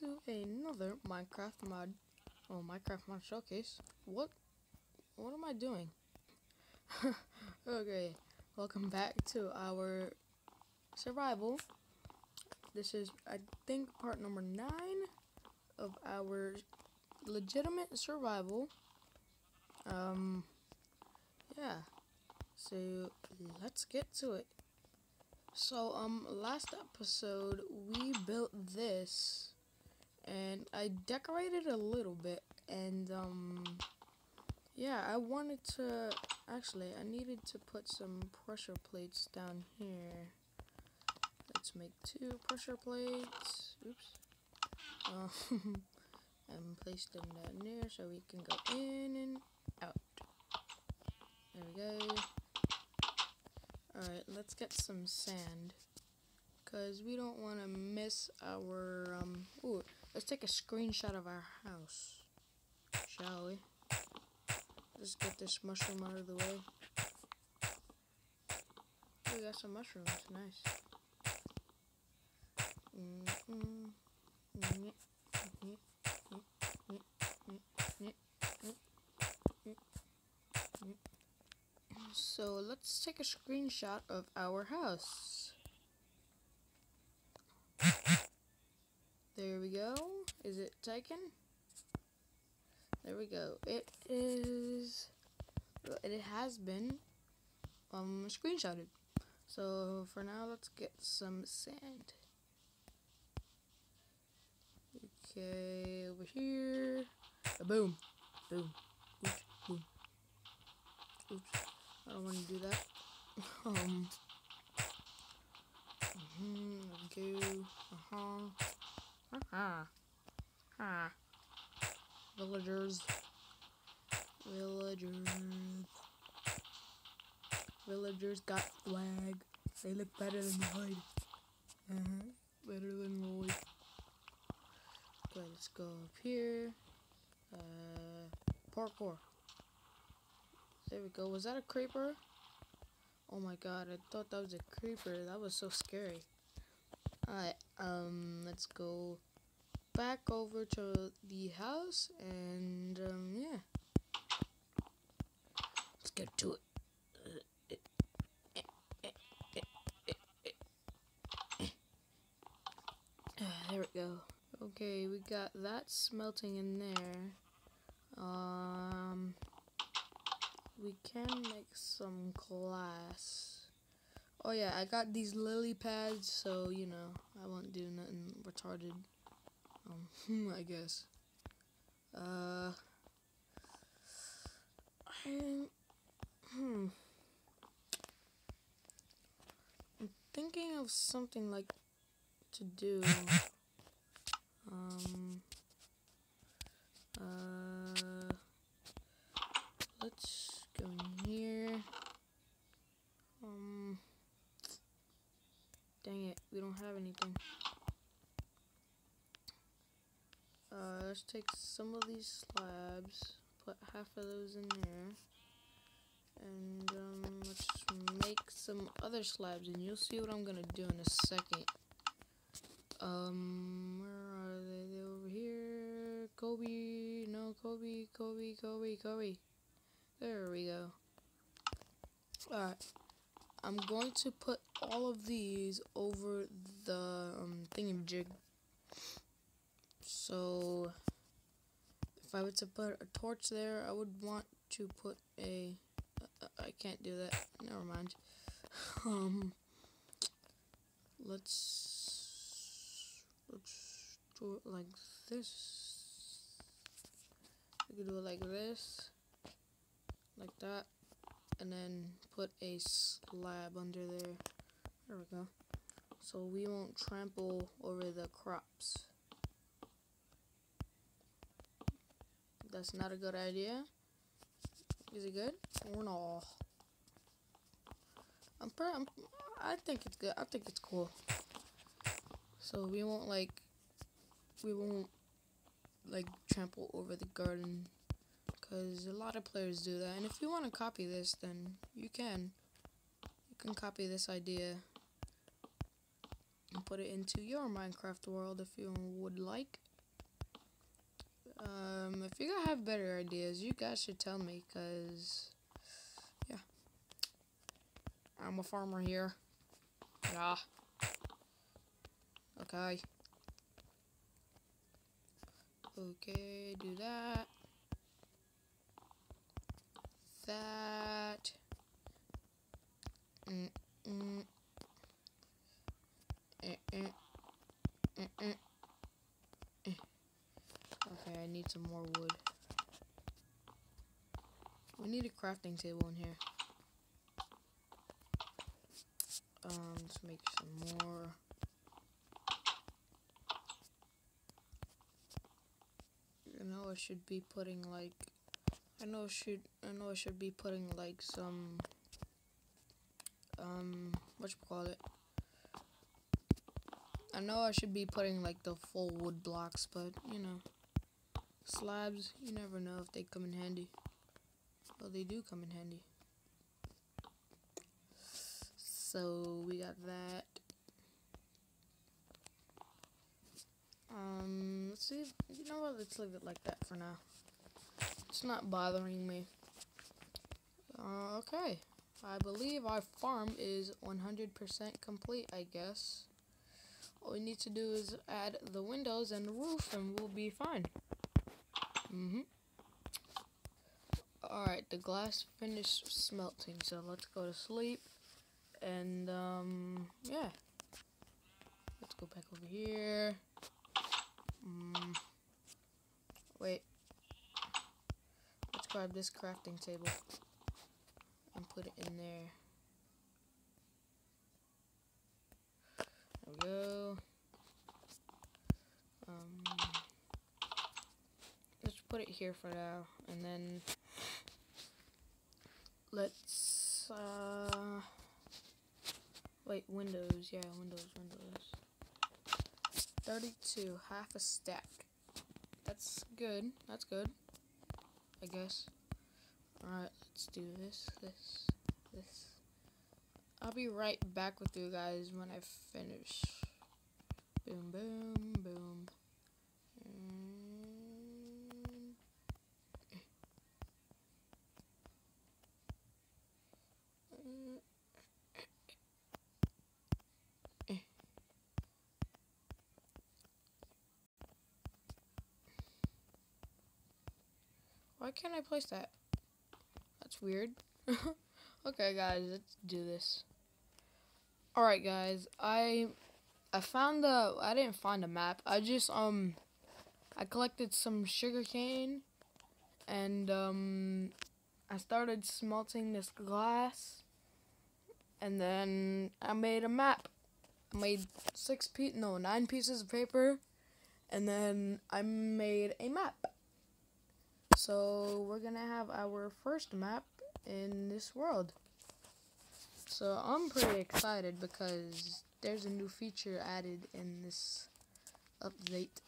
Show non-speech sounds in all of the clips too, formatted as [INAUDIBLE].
to another Minecraft mod. Oh, Minecraft mod showcase. What? What am I doing? [LAUGHS] okay, welcome back to our survival. This is, I think, part number nine of our legitimate survival. Um, yeah. So let's get to it. So, um, last episode we built this, and I decorated a little bit, and um, yeah, I wanted to. Actually, I needed to put some pressure plates down here. Let's make two pressure plates. Oops. Um, [LAUGHS] and place them down there so we can go in and out. There we go. Alright, let's get some sand. Because we don't want to miss our, um, ooh, let's take a screenshot of our house. Shall we? Let's get this mushroom out of the way. We got some mushrooms, nice. So let's take a screenshot of our house. There we go. Is it taken? There we go. It is. It has been um screenshotted. So for now, let's get some sand. Okay, over here. boom, boom, oops, boom. Oops. I don't want to do that. [LAUGHS] um. Mm -hmm, go. Uh huh. Uh huh. Villagers. Villagers. Villagers got flag. They look better than Lloyd. Uh huh. Better than Lloyd. Okay, let's go up here. Uh, parkour. There we go. Was that a creeper? Oh my god, I thought that was a creeper. That was so scary. Alright, um, let's go back over to the house and, um, yeah. Let's get to it. there we go. Okay, we got that smelting in there. Um we can make some glass. Oh yeah, I got these lily pads, so you know I won't do nothing retarded. Um, I guess. Uh, I hmm. I'm thinking of something like to do. [LAUGHS] Um. Uh. Let's here. Um, dang it, we don't have anything. Uh, let's take some of these slabs, put half of those in there, and um, let's make some other slabs, and you'll see what I'm gonna do in a second. Um, where are they? They're over here. Kobe, no, Kobe, Kobe, Kobe, Kobe. There we go. Alright. I'm going to put all of these over the um, thingamajig. So, if I were to put a torch there, I would want to put a. Uh, I can't do that. Never mind. [LAUGHS] um, let's let's do it like this. We could do it like this, like that and then put a slab under there. There we go. So we won't trample over the crops. That's not a good idea. Is it good or no? I'm, I'm I think it's good. I think it's cool. So we won't like we won't like trample over the garden because a lot of players do that. And if you want to copy this, then you can. You can copy this idea. and put it into your Minecraft world if you would like. Um, if you guys have better ideas, you guys should tell me, cause yeah, I'm a farmer here. Yeah. Okay. Okay, do that. That. Mm -mm. I need some more wood. We need a crafting table in here. Um, let's make some more. I know I should be putting like I know I should I know I should be putting like some um what you call it I know I should be putting like the full wood blocks but you know slabs you never know if they come in handy. Well they do come in handy. So we got that. Um let's see if, you know what let's leave it like that for now. It's not bothering me. Uh, okay. I believe our farm is 100% complete, I guess. All we need to do is add the windows and the roof and we'll be fine. Mm-hmm. Alright, the glass finished smelting, so let's go to sleep. And, um, yeah. Let's go back over here. Mm. Wait. Let's grab this crafting table and put it in there. There we go. Um, let's put it here for now, and then let's uh, wait. Windows, yeah, windows, windows. Thirty-two, half a stack. That's good. That's good. I guess. Alright, let's do this, this, this. I'll be right back with you guys when I finish. Boom, boom, boom. Why can't I place that? That's weird. [LAUGHS] okay, guys, let's do this. Alright, guys, I I found the I didn't find a map. I just um I collected some sugar cane and um I started smelting this glass and then I made a map. I made six pe no nine pieces of paper and then I made a map. So we're gonna have our first map in this world. So I'm pretty excited because there's a new feature added in this update.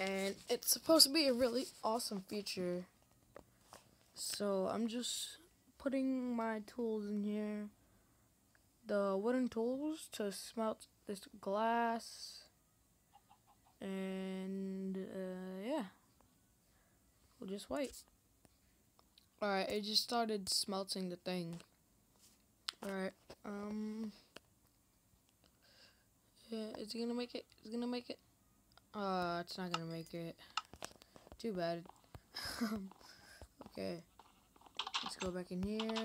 And it's supposed to be a really awesome feature. So I'm just putting my tools in here. The wooden tools to smelt this glass and uh, yeah, we'll just wait. Alright, it just started smelting the thing. Alright, um, yeah, it's gonna make it, it's gonna make it, uh, it's not gonna make it. Too bad. [LAUGHS] okay, let's go back in here,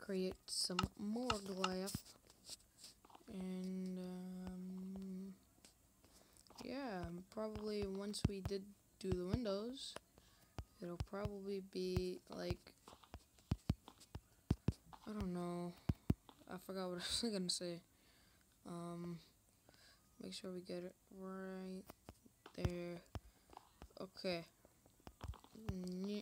create some more glass, and, yeah, probably once we did do the windows, it'll probably be like, I don't know, I forgot what [LAUGHS] I was gonna say. Um, make sure we get it right there. Okay. And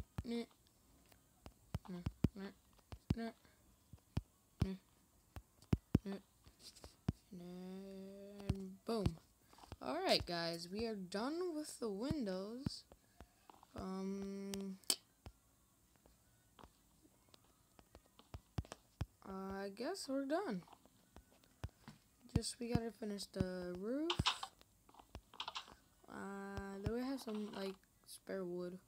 boom. Alright guys, we are done with the windows. Um, I guess we're done. just we gotta finish the roof. Uh, do we have some like spare wood?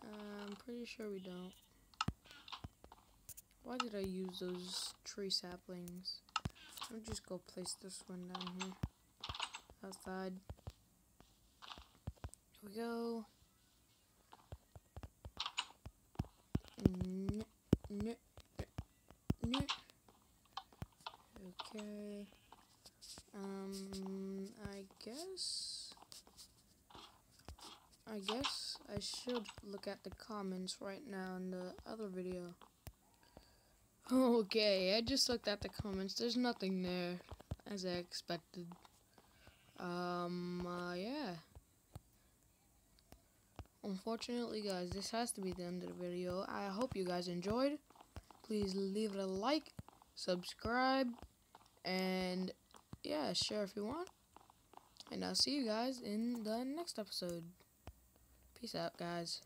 Uh, I'm pretty sure we don't. Why did I use those tree saplings? I'll just go place this one down here. Outside. Here we go. Okay. Um, I guess. I guess I should look at the comments right now in the other video. Okay, I just looked at the comments. There's nothing there, as I expected. Um, uh, yeah. Unfortunately, guys, this has to be the end of the video. I hope you guys enjoyed. Please leave a like, subscribe, and, yeah, share if you want. And I'll see you guys in the next episode. Peace out, guys.